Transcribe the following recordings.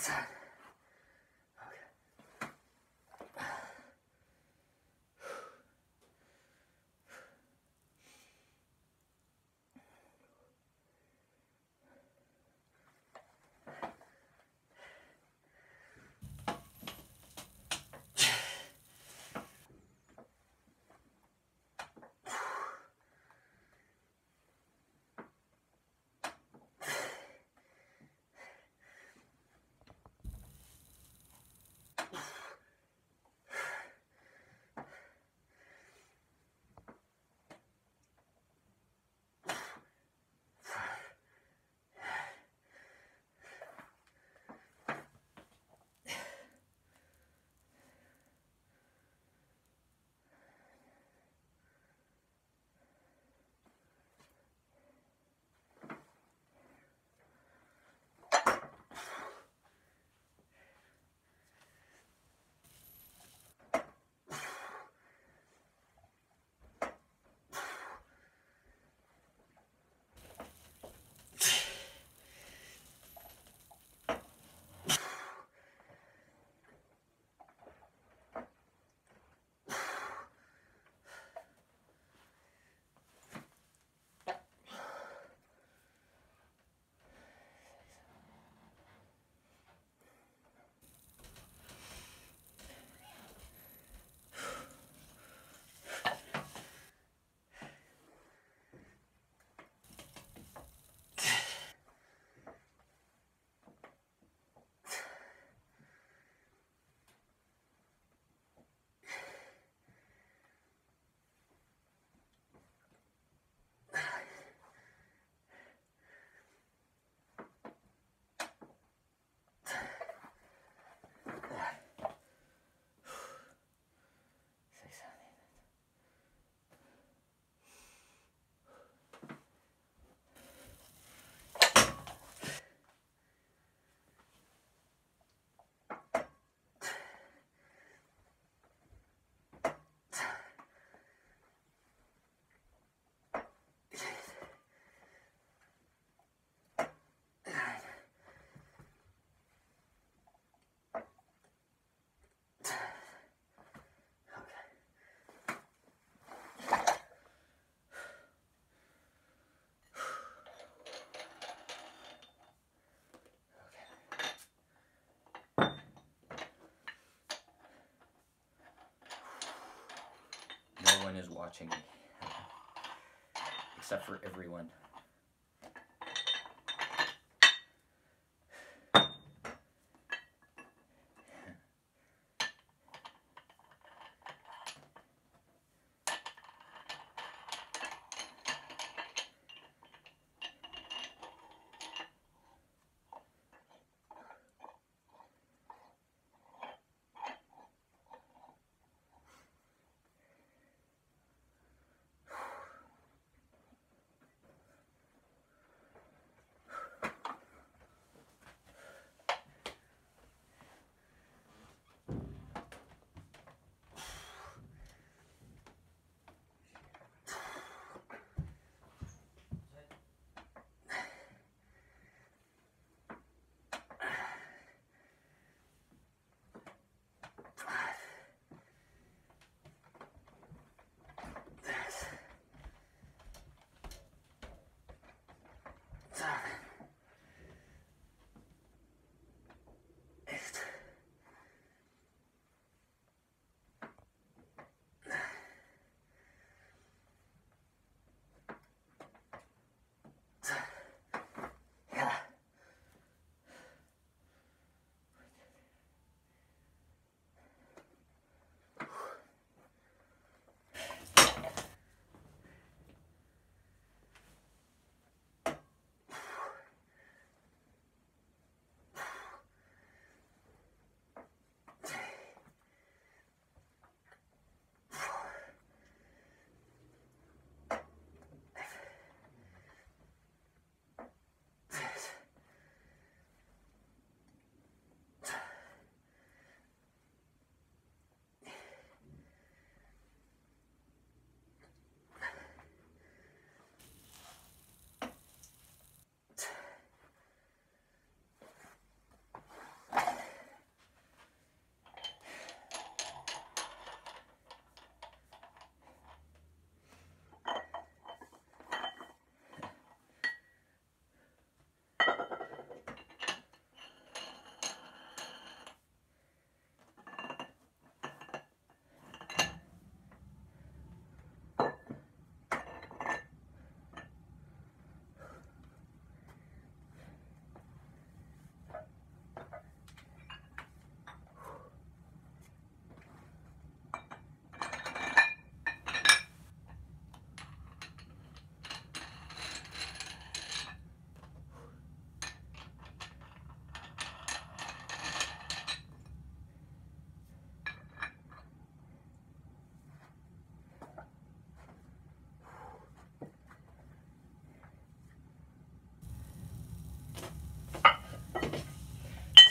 Fuck. Is watching me. Except for everyone.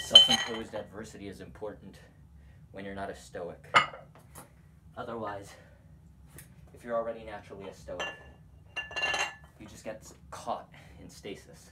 Self-imposed adversity is important when you're not a stoic. Otherwise, if you're already naturally a stoic, you just get caught in stasis.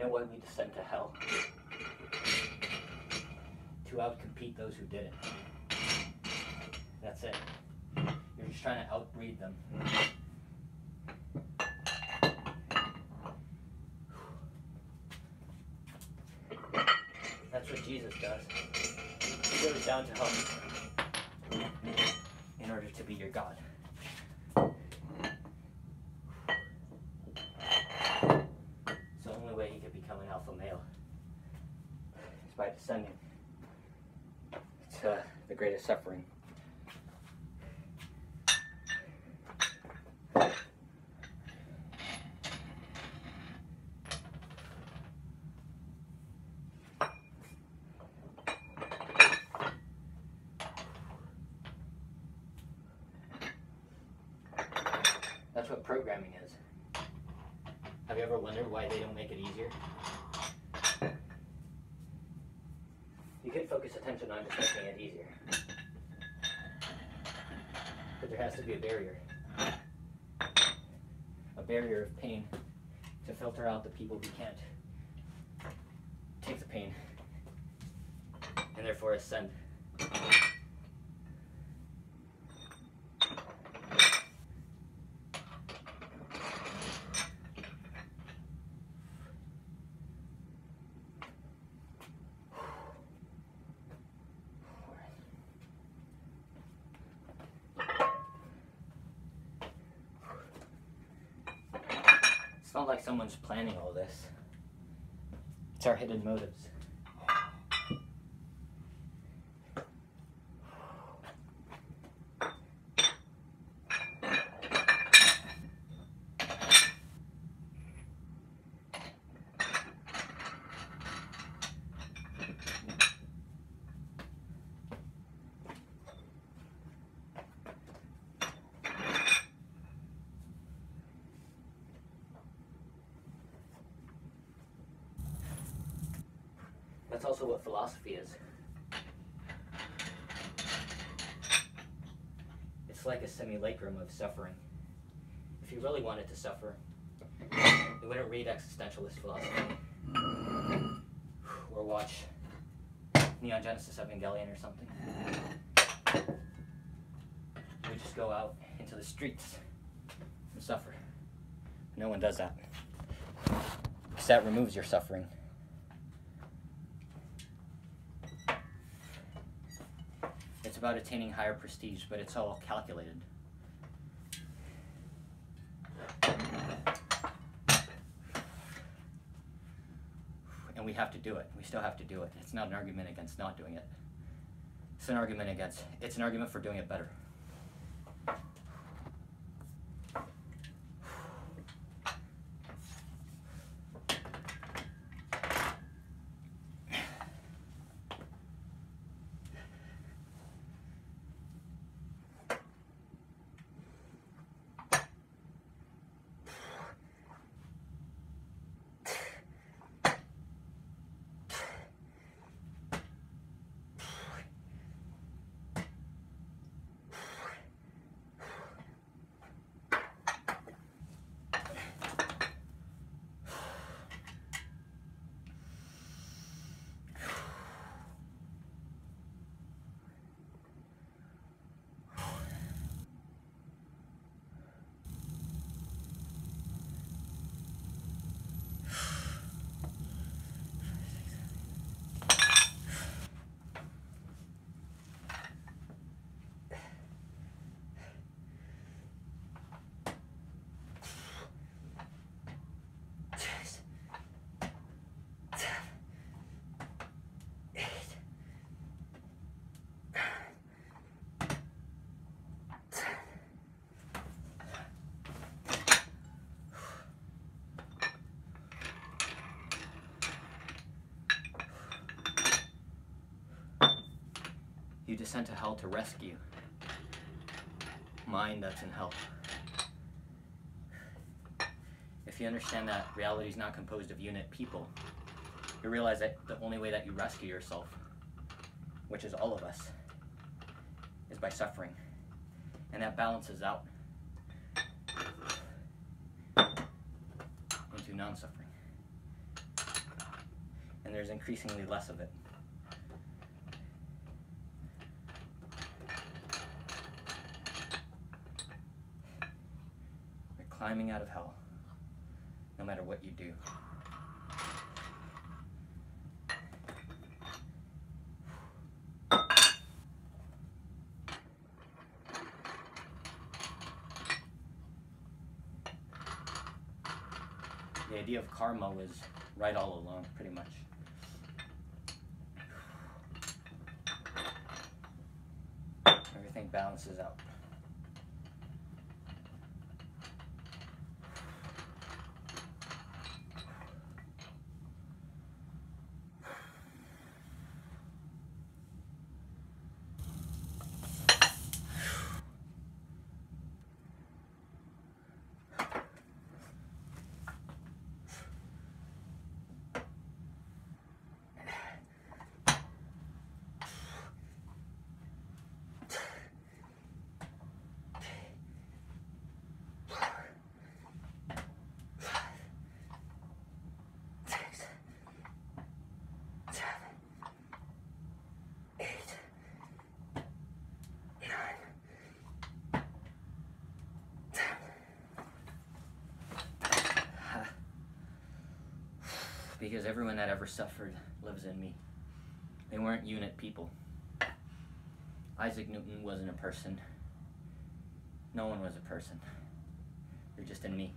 Know why we descend to send to hell? To outcompete those who didn't. That's it. You're just trying to outbreed them. That's what Jesus does. He goes down to hell in order to be your God. It's the only way he could become an alpha male is by descending to greatest suffering. That's what programming is. Have you ever wondered why they don't make it easier? You can focus attention on just making it easier. There has to be a barrier. A barrier of pain to filter out the people who can't take the pain and therefore ascend. Like someone's planning all this. It's our hidden motives. That's also what philosophy is. It's like a simulacrum of suffering. If you really wanted to suffer, you wouldn't read existentialist philosophy or watch Neon Genesis Evangelion or something. Would just go out into the streets and suffer. No one does that. Because that removes your suffering. It's about attaining higher prestige, but it's all calculated. And we have to do it. We still have to do it. It's not an argument against not doing it. It's an argument against, it's an argument for doing it better. Descend to hell to rescue mind that's in hell. If you understand that reality is not composed of unit people, you realize that the only way that you rescue yourself, which is all of us, is by suffering. And that balances out into non suffering. and there's increasingly less of it. Climbing out of hell, no matter what you do. The idea of karma was right all along, pretty much. Because everyone that ever suffered lives in me. They weren't unit people. Isaac Newton wasn't a person. No one was a person. They're just in me.